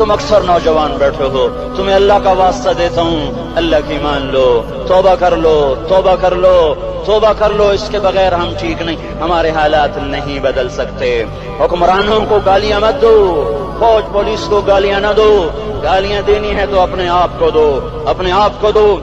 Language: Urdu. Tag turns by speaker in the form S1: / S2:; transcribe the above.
S1: تم اکثر نوجوان بیٹھے ہو، تمہیں اللہ کا واسطہ دیتا ہوں۔ اللہ کی مان لو، توبہ کر لو، توبہ کر لو، توبہ کر لو۔ اس کے بغیر ہم ٹھیک نہیں، ہمارے حالات نہیں بدل سکتے۔ حکمرانوں کو گالیاں مت دو، فوج پولیس کو گالیاں نہ دو۔ گالیاں دینی ہے تو اپنے آپ کو دو، اپنے آپ کو دو۔